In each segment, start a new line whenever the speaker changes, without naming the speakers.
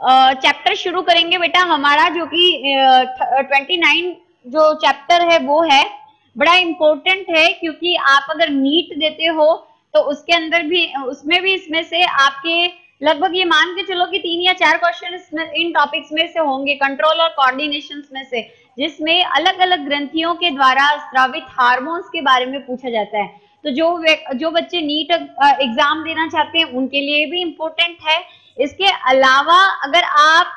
Chapter शुरू करेंगे बेटा। हमारा जो कि ट्वेंटी नाइन जो चैप्टर है, वो है। बड़ा इम्पोर्टेंट है, क्योंकि आप अगर नीट देते हो तो उसके अंदर भी, उसमें भी इसमें से आपके लगभग ये मान के चलो कि तीन या चार क्वेश्चन इन टॉपिक्स में से होंगे कंट्रोल और कोऑर्डिनेशन में से, जिसमें अलग अलग ग्रंथियों के द्वारा स्रावित हार्मोन्स के बारे में पूछा जाता है। तो जो जो बच्चे नीट एग्ज़ाम देना चाहते हैं, उनके लिए भी इम्पोर्टेंट है। इसके अलावा अगर आप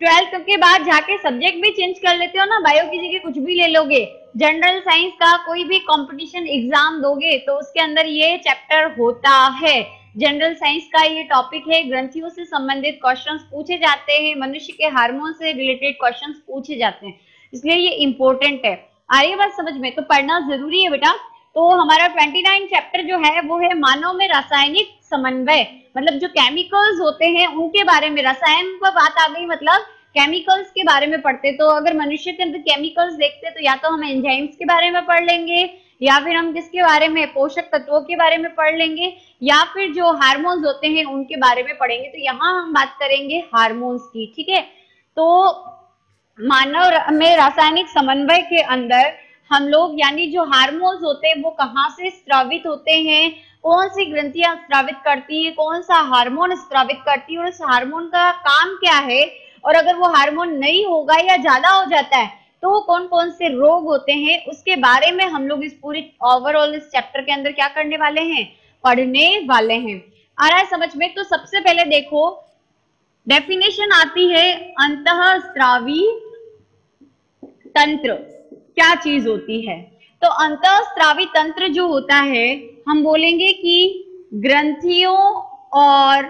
ट्वेल्थ के बाद जाके सब्जेक्ट भी चेंज कर लेते हो ना बायो की जगह कुछ भी ले लोगे, जनरल साइंस का कोई भी कंपटीशन एग्ज़ाम दोगे तो उसके अंदर ये चैप्टर होता है। जनरल साइंस का ये टॉपिक है, ग्रंथियों से संबंधित क्वेश्चंस पूछे जाते हैं, मनुष्य के हार्मोन से रिलेटेड क्वेश्चंस पूछे जाते हैं। इसलिए ये इंपॉर्टेंट है। आ रही बात समझ में तो पढ़ना ज़रूरी है बेटा। तो हमारा 29 चैप्टर जो है, वो है मानव में रासायनिक समन्वय। मतलब जो केमिकल्स होते हैं, उनके बारे में, रसायन पर बात आ गई मतलब केमिकल्स के बारे में पढ़ते तो अगर मनुष्य के अंदर केमिकल्स देखते तो या तो हम एंजाइम्स के बारे में पढ़ लेंगे, या फिर हम किसके बारे में, पोषक तत्वों के बारे में पढ़ लेंगे, या फिर जो हार्मोन्स होते हैं, उनके बारे में पढ़ेंगे तो यहाँ हम बात करेंगे हार्मोन्स की, ठीक है? तो मानव में रासायनिक समन्वय के अंदर हम लोग, यानी जो हार्मोन्स होते हैं, वो कहाँ से स्त्रावित होते हैं कौन सी ग्रंथियाँ स्त्रावित करती है, कौन सा हार्मोन स्त्रावित करती है, और उस हार्मोन का काम क्या है? और अगर वो हार्मोन नहीं होगा या ज़्यादा हो जाता है तो कौन कौन से रोग होते हैं? उसके बारे में हम लोग इस पूरी ओवरऑल इस चैप्टर के अंदर क्या करने वाले हैं? पढ़ने वाले हैं। आ रहा है समझ में? तो सबसे पहले देखो डेफिनेशन आती है अंत स्त्रावी तंत्र। क्या चीज़ होती है? तो अंतस्त्रावी तंत्र जो होता है, हम बोलेंगे कि ग्रंथियों और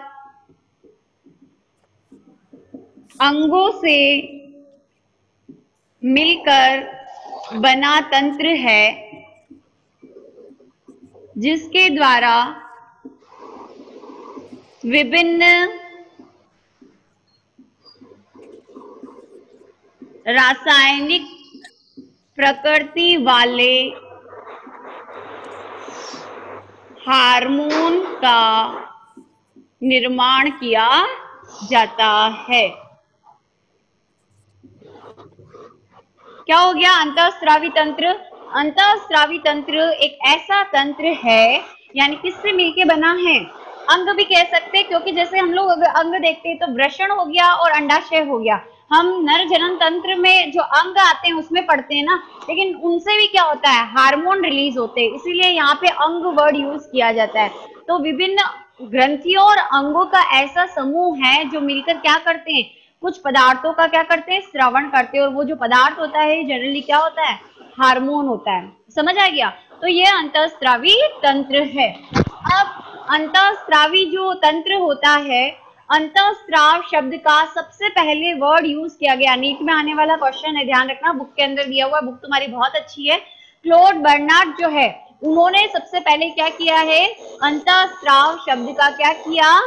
अंगों से मिलकर बना तंत्र है, जिसके द्वारा विभिन्न रासायनिक प्रकृति वाले हार्मोन का निर्माण किया जाता है। क्या हो गया? अंतस्त्रावी तंत्र? अंतस्त्रावी तंत्र एक ऐसा तंत्र है, यानी किससे मिलके बना है? अंग भी कह सकते हैं, क्योंकि जैसे हम लोग अंग देखते हैं तो वृषण हो गया और अंडाशय हो गया। हम नर जनन तंत्र में जो अंग आते हैं, उसमें पढ़ते हैं ना, लेकिन उनसे भी क्या होता है? हार्मोन रिलीज़ होते हैं, इसीलिए यहाँ पे अंग वर्ड यूज़ किया जाता है। तो विभिन्न ग्रंथियों और अंगों का ऐसा समूह है जो मिलकर क्या करते हैं? कुछ पदार्थों का क्या करते हैं? श्रवण करते हैं और वो जो पदार्थ होता है जनरली क्या होता है? हार्मोन होता है। समझ आ गया? तो ये अंतस्त्रावी तंत्र है। अब अंतस्त्रावी जो तंत्र होता है अंतस्त्राव शब्द का सबसे पहले वर्ड यूज़ किया गया। नीट में आने वाला क्वेश्चन है, ध्यान रखना बुक के अंदर दिया हुआ बुक तुम्हारी बहुत अच्छी है। क्लोड बर्नार्ड जो है, उन्होंने सबसे पहले क्या किया है? अंतस्त्राव शब्द का क्या किया?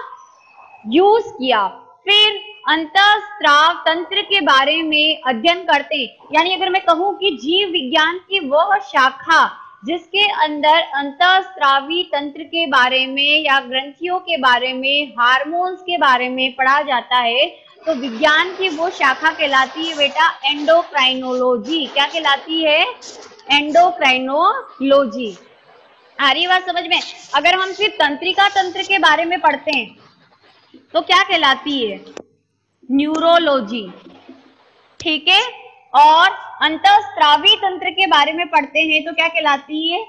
यूज़ किया। फिर अंतस्त्राव तंत्र के बारे में अध्ययन करते। यानी अगर मैं कहूँ कि जीव विज्ञान की वह शाखा जिसके अंदर अंतस्त्रावी तंत्र के बारे में या ग्रंथियों के बारे में, हार्मोन्स के बारे में पढ़ा जाता है तो विज्ञान की वो शाखा कहलाती है बेटा एंडोक्राइनोलॉजी। क्या कहलाती है? एंडोक्राइनोलॉजी। आ रही बात समझ में? अगर हम सिर्फ़ तंत्रिका तंत्र के बारे में पढ़ते हैं तो क्या कहलाती है? न्यूरोलॉजी। ठीक है? और अंतस्त्रावी तंत्र के बारे में पढ़ते हैं तो क्या कहलाती है?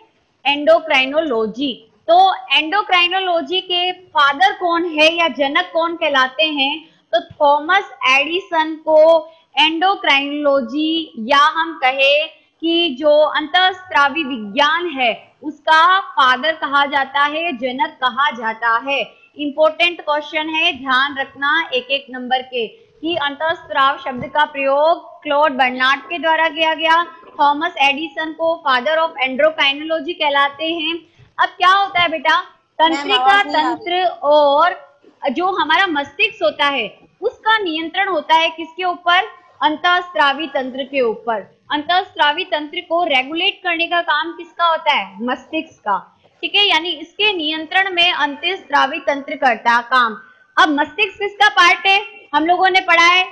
एंडोक्राइनोलॉजी तो एंडोक्राइनोलॉजी के फादर कौन है या जनक कौन कहलाते हैं? तो थॉमस एडिसन को एंडोक्राइनोलॉजी या हम कहे कि जो अंतस्त्रावी विज्ञान है, उसका फादर कहा जाता है, जनक कहा जाता है। इंपॉर्टेंट क्वेश्चन है, ध्यान रखना एक एक नंबर के। कि अंतस्त्राव शब्द का प्रयोग क्लोड बर्नार्ड के द्वारा किया गया। थॉमस एडिसन को फादर ऑफ़ एंड्रोकाइनोलॉजी कहलाते हैं। अब क्या होता है बेटा? तंत्रिका तंत्र और जो हमारा मस्तिष्क होता है उसका नियंत्रण होता है किसके ऊपर? अंतस्त्रावी तंत्र के ऊपर। अंतस्त्रावी तंत्र को रेगुलेट करने का काम किसका होता है? मस्तिष्क का। ठीक है? यानी इसके नियंत्रण में अंतस्त्रावी तंत्र करता काम। अब मस्तिष्क किसका पार्ट है? हम लोगों ने पढ़ा है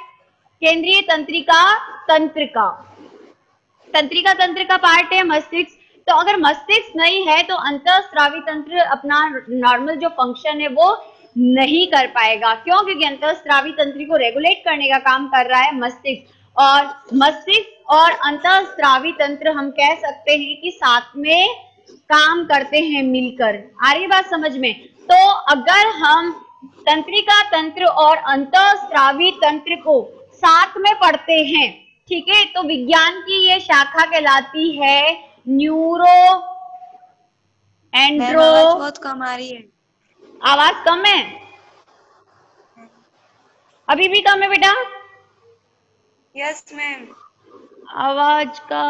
केंद्रीय तंत्रिका तंत्रिका। तंत्रिका तंत्र का पार्ट है मस्तिष्क। तो अगर मस्तिष्क नहीं है तो अंतस्त्रावी तंत्र अपना नॉर्मल जो फ़ंक्शन है, वो नहीं कर पाएगा। क्यों? क्योंकि अंतस्त्रावी तंत्र को रेगुलेट करने का काम कर रहा है मस्तिष्क। और मस्तिष्क और अंतस्त्रावी तंत्र हम कह सकते हैं कि साथ में काम करते हैं मिलकर। आ रही बात समझ में? तो अगर हम तंत्रिका तंत्र और अंतस्त्रावी तंत्र को साथ में पढ़ते हैं ठीक है? तो विज्ञान की ये शाखा कहलाती है न्यूरो एंड्रो
बहुत कम आ रही है।
आवाज़ कम है? अभी भी कम है बेटा?
यस मैम
आवाज़ का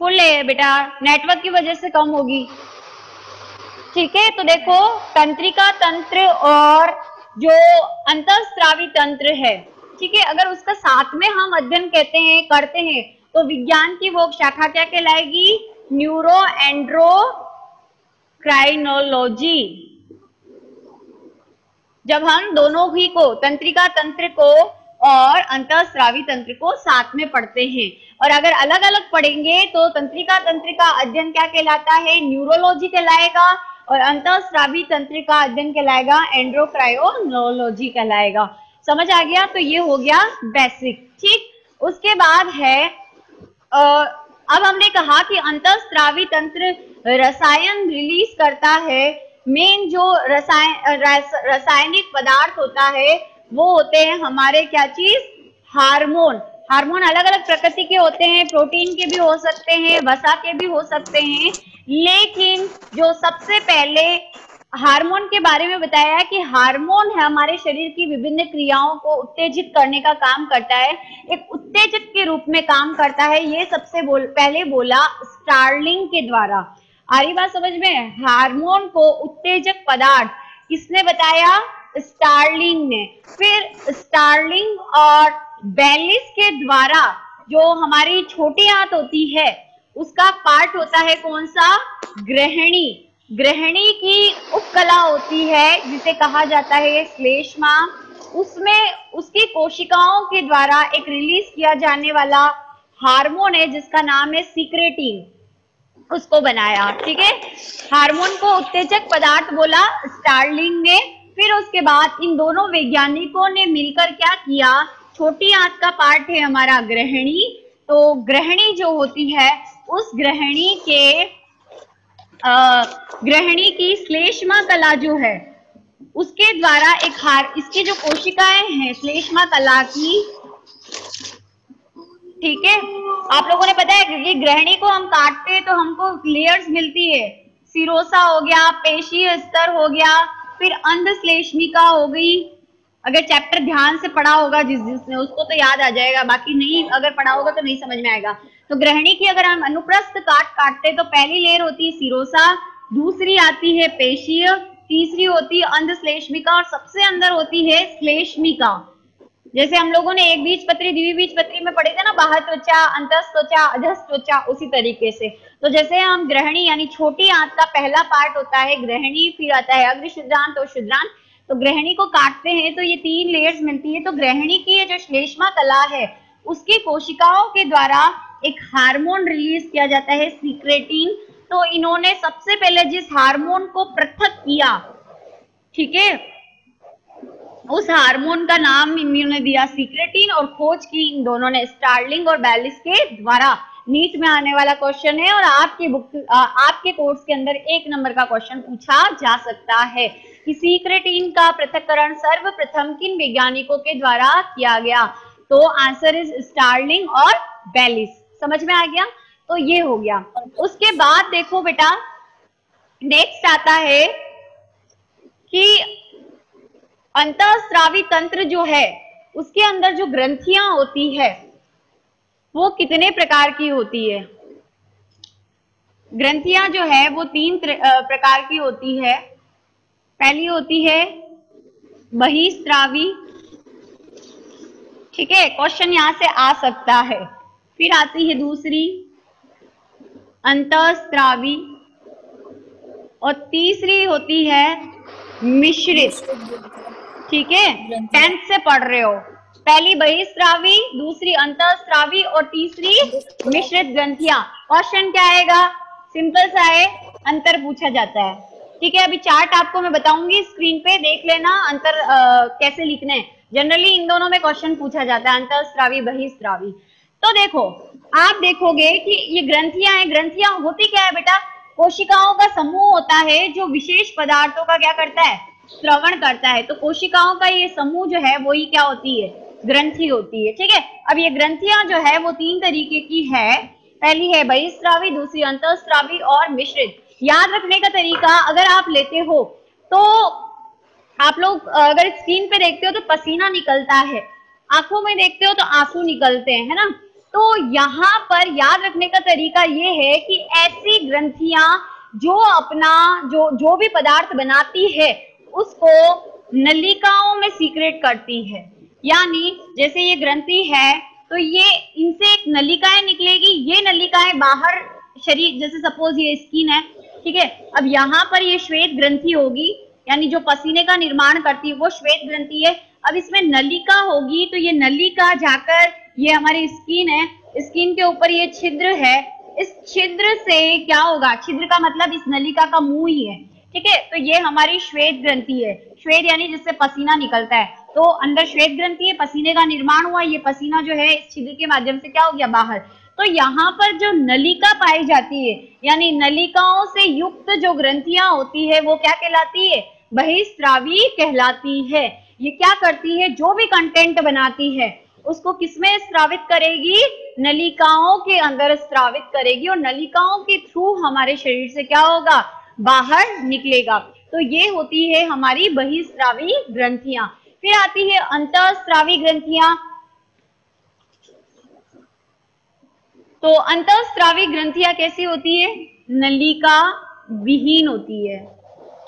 फुल है बेटा नेटवर्क की वजह से कम होगी। ठीक है तो देखो, तंत्रिका तंत्र और जो अंतस्त्रावी तंत्र है, ठीक है, अगर उसका साथ में हम अध्ययन कहते हैं, करते हैं तो विज्ञान की वो शाखा क्या कहलाएगी? न्यूरो एंड्रो क्राइनोलॉजी जब हम दोनों ही को, तंत्रिका तंत्र को और अंतस्रावी तंत्र को साथ में पढ़ते हैं। और अगर अलग अलग पढ़ेंगे तो तंत्रिका तंत्र का अध्ययन क्या कहलाता है? न्यूरोलॉजी कहलाएगा और अंतस्रावी तंत्र का अध्ययन कहलाएगा एंड्रोक्रायोनोलॉजी कहलाएगा। समझ आ गया? तो ये हो गया बेसिक ठीक? उसके बाद है आ, अब हमने कहा कि अंतस्त्रावी तंत्र रसायन रिलीज़ करता है। मेन जो रसायन रासायनिक पदार्थ होता है वो होते हैं हमारे क्या चीज़? हार्मोन। हार्मोन अलग अलग प्रकृति के होते हैं प्रोटीन के भी हो सकते हैं वसा के भी हो सकते हैं लेकिन जो सबसे पहले हार्मोन के बारे में बताया है कि हार्मोन है हमारे शरीर की विभिन्न क्रियाओं को उत्तेजित करने का काम करता है एक उत्तेजक के रूप में काम करता है ये सबसे बोल, पहले बोला स्टार्लिंग के द्वारा। आ रही बात समझ में? हार्मोन को उत्तेजक पदार्थ। किसने बताया? स्टार्लिंग ने। फिर स्टार्लिंग और बैलिस के द्वारा जो हमारी छोटी आंत होती है, उसका पार्ट होता है कौन सा? ग्रहणी ग्रहणी की उपकला होती है, जिसे कहा जाता है श्लेष्मा। उसमें, उसकी कोशिकाओं के द्वारा एक रिलीज़ किया जाने वाला हार्मोन है, जिसका नाम है सीक्रेटिन उसको बनाया, ठीक है? हार्मोन को उत्तेजक पदार्थ बोला स्टार्लिंग ने। फिर उसके बाद इन दोनों वैज्ञानिकों ने मिलकर क्या किया? छोटी आंत का पार्ट है हमारा ग्रहणी तो ग्रहणी जो होती है, उस ग्रहणी के ग्रहणी की श्लेष्मा कला जो है, उसके द्वारा एक हार, इसकी जो कोशिकाएँ हैं, श्लेष्मा कला की, ठीक है? आप लोगों ने पता है कि ग्रहणी को हम काटते हैं तो हमको लेयर्स मिलती है। सिरोसा हो गया, पेशी स्तर हो गया फिर अंध श्लेष्मिका हो गई। अगर चैप्टर ध्यान से पढ़ा होगा जिस जिसने, उसको तो याद आ जाएगा। बाकी नहीं, अगर पढ़ा होगा तो नहीं समझ में आएगा। तो ग्रहणी की अगर हम अनुप्रस्थ काट काटते तो पहली लेयर होती है सिरोसा, दूसरी आती है पेशीय, तीसरी होती है अंधश्लेष्मिका और सबसे अंदर होती है श्लेष्मिका जैसे हम लोगों ने एक बीज पत्री, द्वि बीज पत्री में पढ़े थे ना, बाहर त्वचा अंतस त्वचा अधस त्वचा, उसी तरीके से। तो जैसे हम ग्रहणी यानी छोटी आंत का पहला पार्ट होता है ग्रहणी फिर आता है अग्र शुद्रांत और शुद्रांत। तो ग्रहणी को काटते हैं तो ये तीन लेयर्स मिलती है। तो ग्रहणी की जो श्लेष्मा कला है, उसकी कोशिकाओं के द्वारा एक हार्मोन रिलीज़ किया जाता है सीक्रेटिन तो इन्होंने सबसे पहले जिस हार्मोन को पृथक किया, ठीक है उस हार्मोन का नाम इन्होंने दिया सीक्रेटिन और खोज की इन दोनों ने स्टार्लिंग और बैलिस के द्वारा। नीट में आने वाला क्वेश्चन है और आपके बुक आपके कोर्स के अंदर एक नंबर का क्वेश्चन पूछा जा सकता है कि सीक्रेटिन का पृथककरण सर्वप्रथम किन वैज्ञानिकों के द्वारा किया गया? तो आंसर इज़ स्टार्लिंग और बैलिस समझ में आ गया? तो ये हो गया। उसके बाद देखो बेटा नेक्स्ट आता है कि अंतस्रावी तंत्र जो है, उसके अंदर जो ग्रंथियाँ होती है, वो कितने प्रकार की होती है? ग्रंथियाँ जो है, वो तीन प्रकार की होती है। पहली होती है बहिस्त्रावी ठीक है क्वेश्चन यहाँ से आ सकता है। फिर आती है दूसरी अंतस्त्रावी और तीसरी होती है मिश्रित। ठीक है? टेंथ से पढ़ रहे हो। पहली बहिस्त्रावी दूसरी अंतस्त्रावी और तीसरी मिश्रित ग्रंथियाँ। क्वेश्चन क्या आएगा? सिंपल सा है अंतर पूछा जाता है। ठीक है अभी चार्ट आपको मैं बताऊँगी स्क्रीन पे देख लेना अंतर आ, कैसे लिखने है। जनरली इन दोनों में क्वेश्चन पूछा जाता है अंतस्त्रावी बहिस्त्रावी तो देखो आप देखोगे कि ये ग्रंथियाँ हैं ग्रंथियाँ होती क्या है बेटा? कोशिकाओं का समूह होता है जो विशेष पदार्थों का क्या करता है? श्रवण करता है तो कोशिकाओं का ये समूह जो है, वही क्या होती है? ग्रंथि होती है, ठीक है? अब ये ग्रंथियाँ जो है, वो तीन तरीके की है। पहली है बहिस्त्रावी दूसरी अंतस्त्रावी और मिश्रित। याद रखने का तरीका, अगर आप लेते हो तो आप लोग अगर स्क्रीन पे देखते हो तो पसीना निकलता है। आँखों में देखते हो तो आँसू निकलते हैं, है ना? तो यहाँ पर याद रखने का तरीका ये है कि ऐसी ग्रंथियाँ जो अपना, जो जो भी पदार्थ बनाती है उसको नलिकाओं में सीक्रेट करती है। यानी, जैसे ये ग्रंथि है तो ये, इनसे एक नलिकाएँ निकलेगी, ये नलिकाएँ बाहर शरीर, जैसे सपोज़ ये स्किन है, ठीक है? अब यहाँ पर ये श्वेत ग्रंथि होगी, यानी जो पसीने का निर्माण करती है, वो श्वेत ग्रंथि है। अब इसमें नलिका होगी तो ये नलिका जाकर, ये हमारी स्किन है स्किन के ऊपर ये छिद्र है। इस छिद्र से क्या होगा? छिद्र का मतलब इस नलिका का मुँह ही है। ठीक है? तो ये हमारी श्वेत ग्रंथि है। श्वेत यानी जिससे पसीना निकलता है। तो अंदर श्वेत ग्रंथि है, पसीने का निर्माण हुआ, ये पसीना जो है इस छिद्र के माध्यम से क्या हो गया? बाहर। तो यहाँ पर जो नलिका पाई जाती है, यानी नलिकाओं से युक्त जो ग्रंथियाँ होती है, वो क्या कहलाती है? बहिस्त्रावी कहलाती है। ये क्या करती है? जो भी कंटेंट बनाती है, उसको किसमें स्त्रावित करेगी? नलिकाओं के अंदर स्त्रावित करेगी। और नलिकाओं के थ्रू हमारे शरीर से क्या होगा? बाहर निकलेगा। तो ये होती है हमारी बहिस्त्रावी ग्रंथियाँ। फिर आती है अंतस्त्रावी ग्रंथियाँ। तो अंतस्त्रावी ग्रंथियाँ कैसी होती है? नलिका विहीन होती है।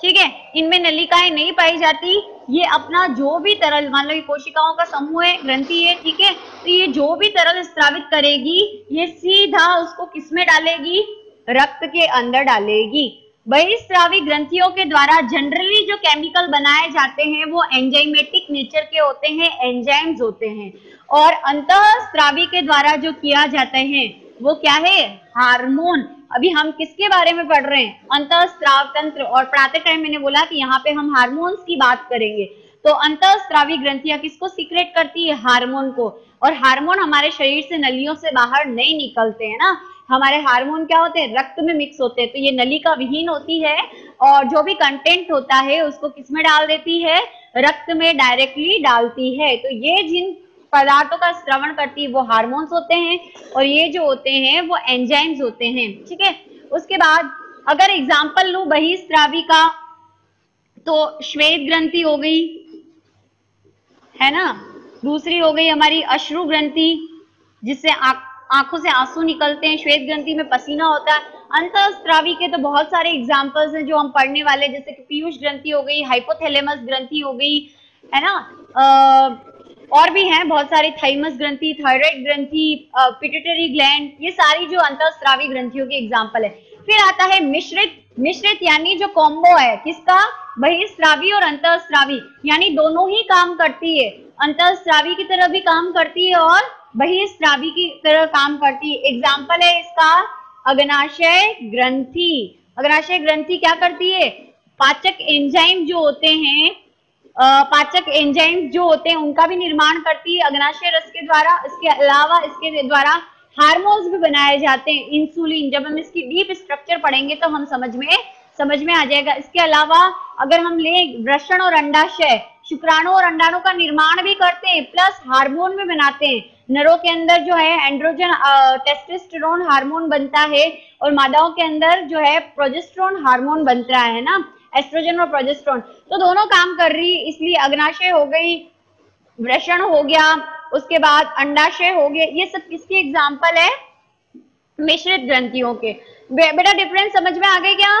ठीक है? इनमें नलिकाएँ नहीं पाई जाती। ये अपना जो भी तरल, मान लो ये कोशिकाओं का समूह है, ग्रंथि है, ठीक है? तो ये जो भी तरल स्त्रावित करेगी, ये सीधा उसको किसमें डालेगी? रक्त के अंदर डालेगी। बहिस्त्रावी ग्रंथियों के द्वारा जनरली जो केमिकल बनाए जाते हैं, वो एंजाइमेटिक नेचर के होते हैं एंजाइम्स होते हैं। और अंत स्त्रावी के द्वारा जो किया जाते हैं, वो क्या है? हार्मोन अभी हम किसके बारे में पढ़ रहे हैं? अंतस्त्राव तंत्र। और प्रातः टाइम मैंने बोला कि यहाँ पे हम हार्मोन्स की बात करेंगे। तो अंतस्त्रावी ग्रंथियाँ किसको सीक्रेट करती है? हार्मोन को। और हार्मोन हमारे शरीर से नलियों से बाहर नहीं निकलते, हैं ना? हमारे हार्मोन क्या होते हैं? रक्त में मिक्स होते हैं। तो ये नली का विहीन होती है और जो भी कंटेंट होता है, उसको किसमें डाल देती है? रक्त में डायरेक्टली डालती है। तो ये जिन पदार्थों का श्रवण करती है, वो हार्मोन्स होते हैं और ये जो होते हैं, वो एंजाइम्स होते हैं। ठीक है? उसके बाद अगर एग्ज़ाम्पल लू बहिस्त्रावी का तो श्वेत ग्रंथि हो गई, है ना? दूसरी हो गई हमारी अश्रु ग्रंथि, जिससे आँखों से आँसू निकलते हैं श्वेत ग्रंथि में पसीना होता है। अंतस्त्रावी के तो बहुत सारे एग्जाम्पल्स हैं जो हम पढ़ने वाले जैसे कि पीयूष ग्रंथि हो गई हाइपोथैलेमस ग्रंथि हो गई है ना? आ, और भी हैं बहुत सारे थाइमस ग्रंथि थायराइड ग्रंथि पिट्यूटरी ग्लैंड ये सारी जो अंतस्त्रावी ग्रंथियों के एग्ज़ाम्पल है। फिर आता है मिश्रित मिश्रित यानी जो कॉम्बो है किसका? बहिस्त्रावी और अंतस्त्रावी। यानी दोनों ही काम करती है। अंतस्त्रावी की तरह भी काम करती है और बहिस्त्रावी की तरह काम करती। है एग्ज़ाम्पल है इसका अग्नाशय ग्रंथि। अग्नाशय ग्रंथि क्या करती है? पाचक एंजाइम जो होते हैं पाचक एंजाइम जो होते हैं, उनका भी निर्माण करती है अग्नाशय रस के द्वारा। इसके अलावा इसके द्वारा हार्मोन्स भी बनाए जाते हैं इंसुलिन जब हम इसकी डीप स्ट्रक्चर पढ़ेंगे तो हम समझ में समझ में आ जाएगा। इसके अलावा अगर हम ले वृषण और अंडाशय शुक्राणु और अंडाणु का निर्माण भी करते हैं प्लस हार्मोन भी बनाते हैं। नरों के अंदर जो है एंड्रोजन टेस्टेस्टेरोन हार्मोन बनता है और मादाओं के अंदर जो है प्रोजेस्ट्रोन हार्मोन बनता है ना? एस्ट्रोजन और प्रोजेस्ट्रॉन तो दोनों काम कर रही, इसलिए अग्नाशय हो गई, वृषण हो गया, उसके बाद अंडाशय हो गया। ये सब किसकी एग्ज़ाम्पल है? मिश्रित ग्रंथियों के। बेटा डिफरेंस समझ में आ गए क्या?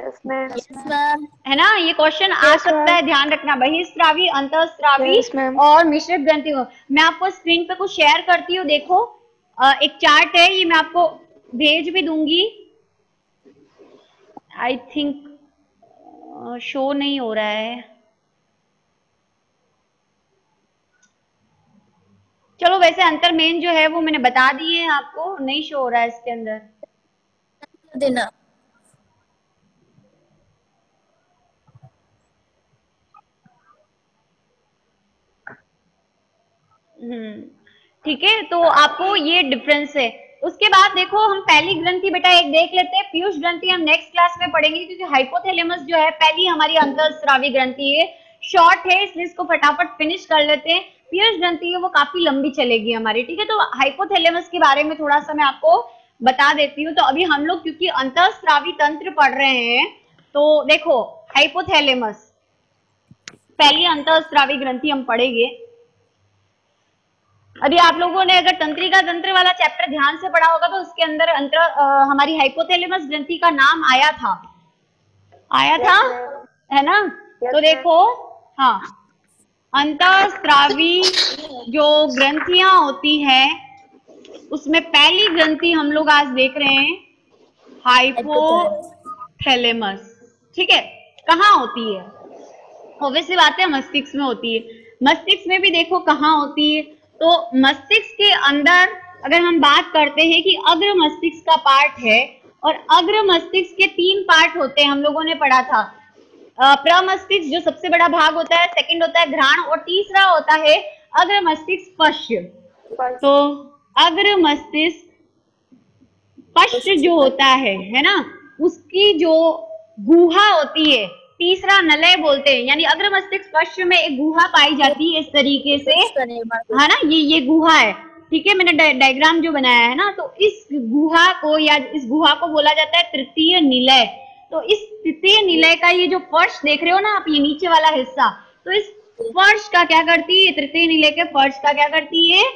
है ना? ये क्वेश्चन आ सकता है ध्यान रखना। बहिस्त्रावी अंतस्त्रावी और मिश्रित ग्रंथि मैं आपको स्क्रीन पे कुछ शेयर करती हूँ देखो। एक चार्ट है ये मैं आपको भेज भी दूँगी। आई थिंक शो नहीं हो रहा है। चलो वैसे अंतर मेन जो है वो मैंने बता दिए हैं आपको। नहीं शो हो रहा है इसके अंदर।
देना।
ठीक है तो आपको ये डिफरेंस है। उसके बाद देखो, हम पहली ग्रंथि बेटा एक देख लेते हैं। पीयूष ग्रंथि हम नेक्स्ट क्लास में पढ़ेंगे क्योंकि हाइपोथैलेमस जो है, पहली हमारी अंतरस्रावी ग्रंथि है। शॉर्ट है, इसलिए इसको फटाफट फिनिश कर लेते हैं। पीयूष ग्रंथि है, वो काफ़ी लंबी चलेगी हमारी, ठीक है? तो हाइपोथैलेमस के बारे में थोड़ा सा मैं आपको बता देती हूँ। तो अभी हम लोग, क्योंकि अंतरस्रावी तंत्र पढ़ रहे हैं तो देखो हाइपोथैलेमस पहली अंतरस्रावी ग्रंथि हम पढ़ेंगे। अभी आप लोगों ने अगर तंत्रिका तंत्र वाला चैप्टर ध्यान से पढ़ा होगा तो उसके अंदर अंतर आ, हमारी हाइपोथैलेमस ग्रंथि का नाम आया था। आया था? है ना? तो देखो हाँ। अंतस्त्रावी जो ग्रंथियाँ होती है उसमें पहली ग्रंथि हम लोग आज देख रहे हैं हाइपोथैलेमस ठीक है? कहाँ होती है? ऑब्वियसली बात है मस्तिष्क में होती है। मस्तिष्क में भी देखो कहाँ होती है? तो मस्तिष्क के अंदर अगर हम बात करते हैं कि अग्र मस्तिष्क का पार्ट है और अग्र मस्तिष्क के तीन पार्ट होते हैं हम लोगों ने पढ़ा था। प्रमस्तिष्क जो सबसे बड़ा भाग होता है सेकंड होता है घ्राण और तीसरा होता है अग्र मस्तिष्क पश्च तो अग्र मस्तिष्क पश्च जो होता है है ना? उसकी जो गुहा होती है तीसरा नलय बोलते हैं। यानी अग्र मस्तिष्क पश्चिम में एक गुहा पाई जाती है इस तरीके से। है ना? ये ये गुहा है। ठीक है? मैंने डायग्राम जो बनाया है ना तो इस गुहा को या इस गुहा को बोला जाता है तृतीय निलय। तो इस तृतीय निलय का ये जो फर्श देख रहे हो ना आप ये नीचे वाला हिस्सा तो इस फर्श का क्या करती है? तृतीय निलय के फर्श का क्या करती है?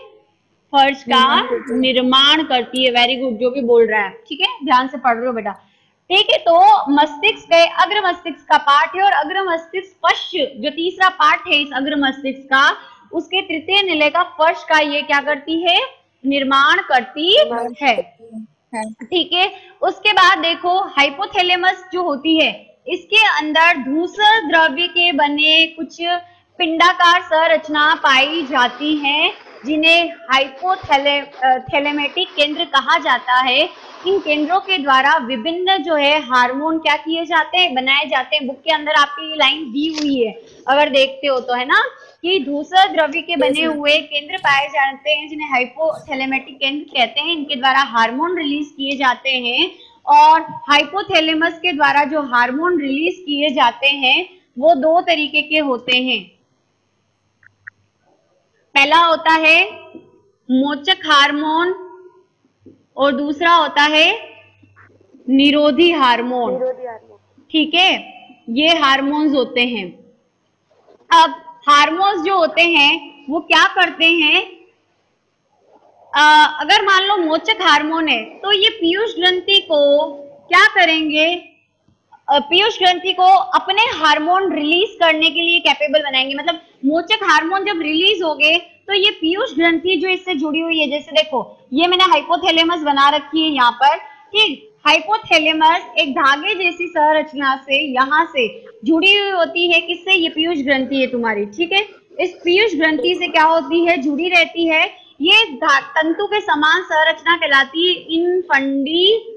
फर्श का निर्माण करती है। वेरी गुड जो भी बोल रहा है। ठीक है? ध्यान से पढ़ रहे हो बेटा। ठीक है तो मस्तिष्क है अग्र मस्तिष्क का पार्ट है और अग्र मस्तिष्क पश्च जो तीसरा पार्ट है इस अग्र मस्तिष्क का उसके तृतीय निलय का फर्श का ये क्या करती है? निर्माण करती है। ठीक है उसके बाद देखो हाइपोथैलेमस जो होती है इसके अंदर धूसर द्रव्य के बने कुछ पिंडाकार संरचना पाई जाती हैं। जिन्हें हाइपोथैलेमेटिक केंद्र कहा जाता है। इन केंद्रों के द्वारा विभिन्न जो है हार्मोन क्या किए जाते हैं बनाए जाते हैं। बुक के अंदर आपकी लाइन दी हुई है। अगर देखते हो तो है ना? कि धूसर द्रव्य के बने हुए केंद्र पाए जाते हैं जिन्हें हाइपोथैलेमेटिक केंद्र कहते हैं। इनके द्वारा हार्मोन रिलीज़ किए जाते हैं और हाइपोथैलेमस के द्वारा जो हार्मोन रिलीज़ किए जाते हैं वो दो तरीके के होते हैं। पहला होता है मोचक हार्मोन और दूसरा होता है निरोधी हार्मोन। ठीक है? ये हार्मोन्स होते हैं। अब हार्मोन्स जो होते हैं वो क्या करते हैं? आ, अगर मान लो मोचक हार्मोन है तो ये पीयूष ग्रंथि को क्या करेंगे? पीयूष ग्रंथि को अपने हार्मोन रिलीज़ करने के लिए कैपेबल बनाएँगे। मतलब मोचक हार्मोन जब रिलीज़ हो गए तो ये पीयूष ग्रंथि जो इससे जुड़ी हुई है, जैसे देखो, ये मैंने हाइपोथैलेमस बना रखी है यहाँ पर, ठीक? हाइपोथैलेमस एक धागे जैसी संरचना से यहाँ से जुड़ी हुई होती है। किससे? ये पीयूष ग्रंथि है तुम्हारी, ठीक है? इस पीयूष ग्रंथि से क्या होती है? जुड़ी रहती है। ये तंतु के समान संरचना कहलाती है। इन फंडी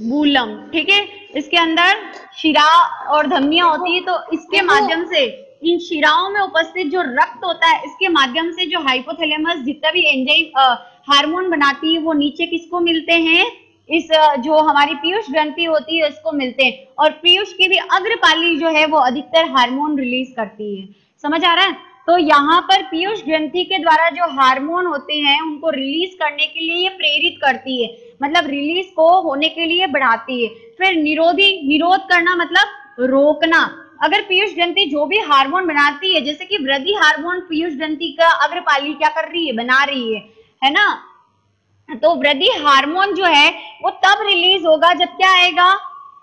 बूलम ठीक है? इसके अंदर शिरा और धमनिया होती है तो इसके माध्यम से इन शिराओं में उपस्थित जो रक्त होता है इसके माध्यम से जो हाइपोथैलेमस जितना भी एंजाइम हार्मोन बनाती है वो नीचे किसको मिलते हैं? इस जो हमारी पीयूष ग्रंथि होती है उसको मिलते हैं। और पीयूष की भी अग्रपाली जो है वो अधिकतर हार्मोन रिलीज़ करती है। समझ आ रहा है? तो यहाँ पर पीयूष ग्रंथि के द्वारा जो हार्मोन होते हैं उनको रिलीज़ करने के लिए ये प्रेरित करती है। मतलब रिलीज़ को होने के लिए बढ़ाती है। फिर निरोधी, निरोध करना मतलब रोकना। अगर पीयूष ग्रंथि जो भी हार्मोन बनाती है, जैसे कि वृद्धि हार्मोन पीयूष ग्रंथि का अग्रपाली क्या कर रही है, बना रही है है ना? तो वृद्धि हार्मोन जो है, वो तब रिलीज़ होगा जब क्या आएगा?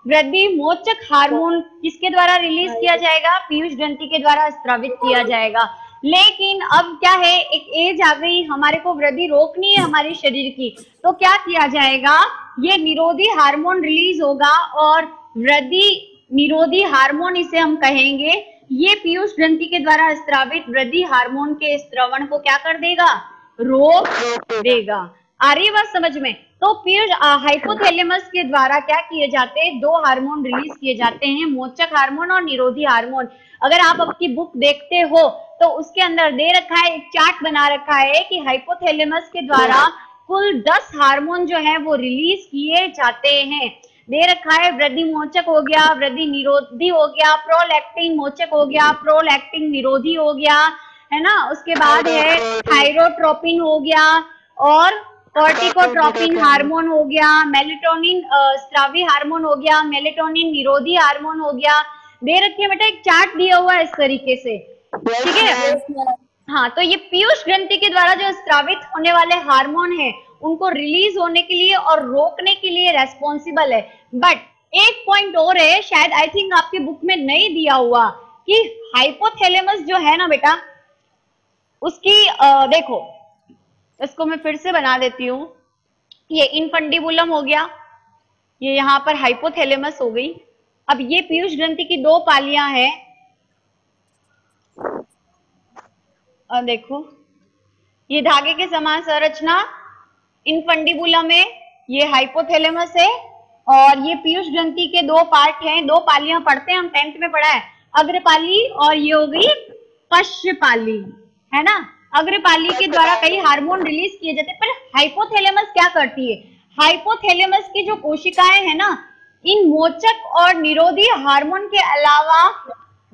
वृद्धि मोचक हार्मोन किसके द्वारा रिलीज़ किया जाएगा? पीयूष ग्रंथि के द्वारा स्त्रावित किया जाएगा। लेकिन अब क्या है, एक एज आ गई, हमारे को वृद्धि रोकनी है हमारे शरीर की। तो क्या किया जाएगा, ये निरोधी हार्मोन रिलीज़ होगा और वृद्धि, निरोधी हार्मोन इसे हम कहेंगे, ये पीयूष ग्रंथि के द्वारा स्त्रावित वृद्धि हार्मोन के स्त्रवण को क्या कर देगा? रोक देगा। आ रही बात समझ में? तो पीयूष हाइपोथैलेमस के द्वारा क्या किए जाते हैं? दो हार्मोन रिलीज़ किए जाते हैं, मोचक हार्मोन और निरोधी हार्मोन। अगर आप आपकी बुक देखते हो तो उसके अंदर दे रखा है एक चार्ट बना रखा है कि हाइपोथैलेमस के द्वारा कुल दस हार्मोन जो है वो रिलीज़ किए जाते हैं। दे रखा है वृद्धि मोचक हो गया वृद्धि निरोधी हो गया प्रोलैक्टिन मोचक हो गया प्रोलैक्टिन निरोधी हो गया है ना? उसके बाद है थायरोट्रोपिन हो गया और कॉर्टिकोट्रोपिन हार्मोन हो गया मेलेटोनिन स्त्रावी हार्मोन हो गया मेलेटोनिन निरोधी हार्मोन हो गया। दे रखी है बेटा एक चार्ट दिया हुआ है इस तरीके से। ठीक है? हाँ तो ये पीयूष ग्रंथि के द्वारा जो स्त्रावित होने वाले हार्मोन है उनको रिलीज़ होने के लिए और रोकने के लिए रेस्पॉन्सिबल है। बट एक पॉइंट और है शायद आई थिंक आपके बुक में नहीं दिया हुआ कि हाइपोथैलेमस जो है ना बेटा उसकी आ, देखो इसको मैं फिर से बना देती हूँ। ये इनफंडिबुलम हो गया ये यहाँ पर हाइपोथैलेमस हो गई। अब ये पीयूष ग्रंथि की दो पालियाँ हैं और देखो। ये धागे के समान संरचना इनफंडिबुला में ये हाइपोथैलेमस है और ये पीयूष ग्रंथि के दो पार्ट हैं। दो पालियाँ पढ़ते हैं, हम टेंथ में पढ़ा है। अग्रपाली और ये हो गई पश्चपाली, है ना? अग्रपाली के द्वारा कई हार्मोन रिलीज़ किए जाते हैं, पर हाइपोथैलेमस क्या करती है? हाइपोथैलेमस की जो कोशिकाएँ है ना, इन मोचक और निरोधी हार्मोन के अलावा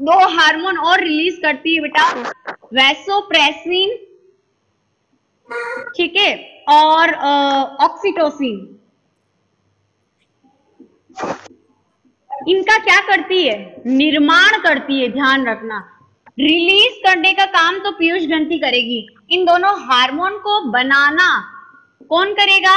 दो हार्मोन और रिलीज़ करती है बेटा। वैसोप्रेसिन ठीक है? और ऑक्सीटोसिन इनका क्या करती है? निर्माण करती है ध्यान रखना। रिलीज़ करने का काम तो पीयूष ग्रंथि करेगी। इन दोनों हार्मोन को बनाना कौन करेगा?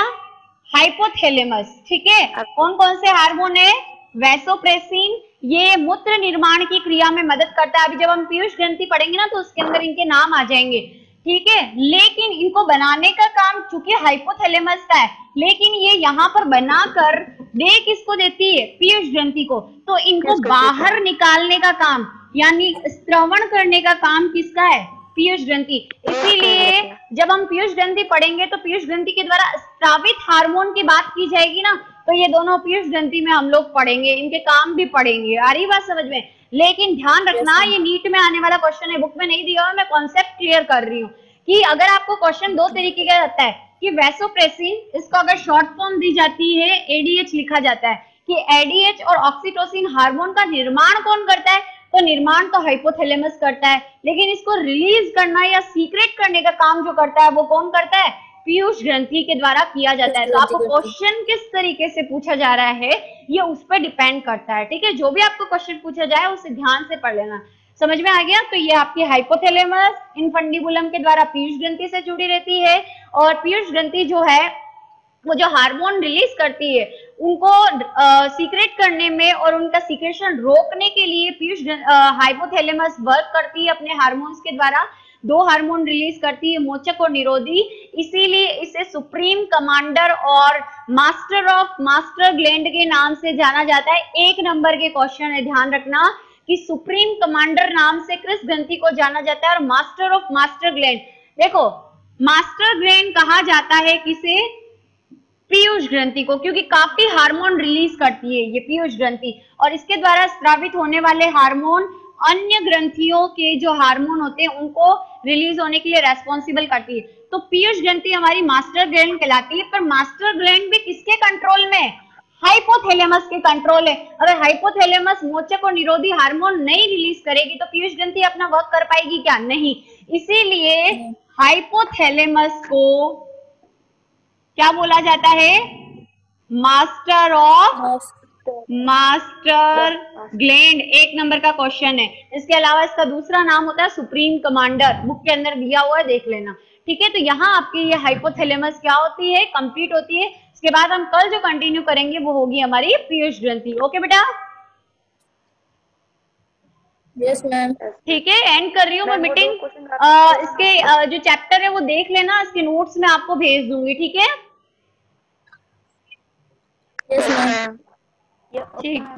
हाइपोथैलेमस ठीक है? कौन कौन से हार्मोन है? वैसोप्रेसिन ये मूत्र निर्माण की क्रिया में मदद करता है। अभी जब हम पीयूष ग्रंथि पढ़ेंगे ना तो उसके अंदर इनके नाम आ जाएँगे। ठीक है? लेकिन इनको बनाने का काम चूँकि हाइपोथैलेमस का है लेकिन ये यहाँ पर बनाकर दे किसको देती है? पीयूष ग्रंथि को। तो इनको बाहर निकालने का काम यानी श्रवण करने का काम किसका है? पीयूष ग्रंथि इसीलिए जब हम पीयूष ग्रंथि पढ़ेंगे तो पीयूष ग्रंथि के द्वारा स्त्रावित हार्मोन की बात की जाएगी ना तो ये दोनों पीयूष ग्रंथि में हम लोग पढ़ेंगे इनके काम भी पढ़ेंगे। आ रही बात समझ में? लेकिन ध्यान रखना ये नीट में आने वाला क्वेश्चन है बुक में नहीं दिया हुआ मैं कॉन्सेप्ट क्लियर कर रही हूँ कि अगर आपको क्वेश्चन दो तरीके का रहता है कि वैसोप्रेसिन इसको अगर शॉर्ट फॉर्म दी जाती है एडीएच लिखा जाता है कि एडीएच और ऑक्सीटोसिन हार्मोन का निर्माण कौन करता है? तो निर्माण तो हाइपोथैलेमस करता है लेकिन इसको रिलीज़ करना या सीक्रेट करने का काम जो करता है वो कौन करता है? पीयूष ग्रंथि के द्वारा किया जाता है। तो आपको क्वेश्चन किस तरीके से पूछा जा रहा है ये उस पर डिपेंड करता है ठीक है? जो भी आपको क्वेश्चन पूछा जाए उसे ध्यान से पढ़ लेना। समझ में आ गया? तो ये आपकी हाइपोथैलेमस इनफंडिबुलम के द्वारा पीयूष ग्रंथि से जुड़ी रहती है और पीयूष ग्रंथि जो है वो जो हार्मोन रिलीज़ करती है उनको सीक्रेट करने में और उनका सीक्रेशन रोकने के लिए पीयूष हाइपोथैलेमस वर्क करती है अपने हार्मोन्स के द्वारा। दो हार्मोन रिलीज़ करती है, मोचक और निरोधी। इसीलिए इसे सुप्रीम कमांडर और मास्टर ऑफ़ मास्टर ग्लैंड के नाम से जाना जाता है। एक नंबर के क्वेश्चन है, ध्यान रखना कि सुप्रीम कमांडर नाम से क्रिस ग्रंथि को जाना जाता है और मास्टर ऑफ़ मास्टर ग्लैंड। देखो, मास्टर ग्लैंड कहा जाता है किसे? पीयूष ग्रंथि को, क्योंकि काफ़ी हार्मोन रिलीज़ करती है ये पीयूष ग्रंथि। और इसके द्वारा स्त्रावित होने वाले हार्मोन अन्य ग्रंथियों के जो हार्मोन होते हैं, उनको रिलीज़ होने के लिए रेस्पॉन्सिबल करती है। तो पीयूष ग्रंथि हमारी मास्टर ग्लैंड कहलाती है, पर मास्टर ग्लैंड भी किसके कंट्रोल में? हाइपोथैलेमस के कंट्रोल है। अगर हाइपोथैलेमस मोचक और निरोधी हार्मोन नहीं रिलीज़ करेगी तो पीयूष ग्रंथि अपना वर्क कर पाएगी क्या? नहीं। इसीलिए हाइपोथैलेमस को क्या बोला जाता है? मास्टर ऑफ़ मास्टर ग्लैंड एक नंबर का क्वेश्चन है। इसके अलावा इसका दूसरा नाम होता है सुप्रीम कमांडर। बुक के अंदर दिया हुआ है देख लेना। ठीक है तो यहाँ आपकी ये हाइपोथैलेमस क्या होती है? कंप्लीट होती है। इसके बाद हम कल जो कंटिन्यू करेंगे वो होगी हमारी पीयूष ग्रंथि। ओके बेटा?
यस मैम
ठीक है एंड कर रही हूँ मैं मीटिंग इसके अ, जो चैप्टर है वो देख लेना। इसके नोट्स में आपको भेज दूँगी ठीक है?
Yes ma'am
chị.
Dạ,